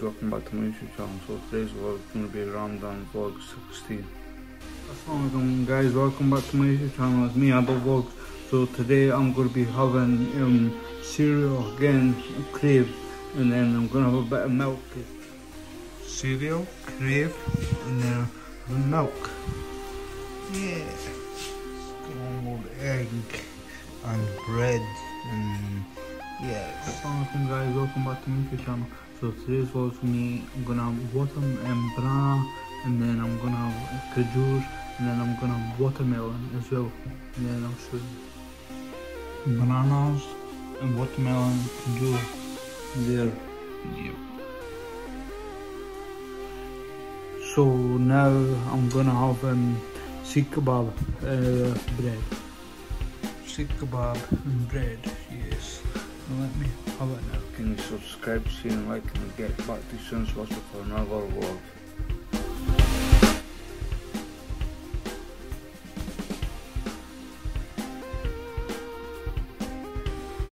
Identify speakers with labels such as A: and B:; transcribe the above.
A: welcome back to my YouTube channel. So today's vlog is going to be Ramadan vlog 16. Assalamualaikum guys, welcome back to my YouTube channel. It's me, Adhil Vlog. So today I'm going to be having um, cereal again, Krave, and then I'm going to have a bit of milk. Cereal, Krave, and then milk. Yeah. Going Gold egg and bread and yeah. Assalamualaikum guys, welcome back to my YouTube channel. So today's vlog for me, I'm gonna have watermelon and banana, and then I'm gonna have kajur, and then I'm gonna have watermelon as well. And then I'll show you. Bananas and watermelon kajur. There. Yep. So now I'm gonna have um, seek kebab uh, bread. Seek kebab and bread, yes. Let me have it now. Can you subscribe, share like and get back to soon as possible for another vlog.